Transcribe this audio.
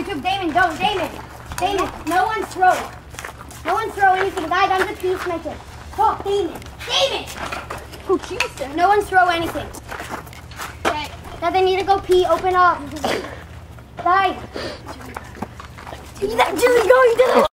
YouTube. Damon, don't. Damon. Damon, no one throw. No one throw anything. Guys, I'm the peacemaker. Talk, Damon. Damon! Oh, Jesus. No one throw anything. Okay. Now they need to go pee. Open up. Guys. He's actually going to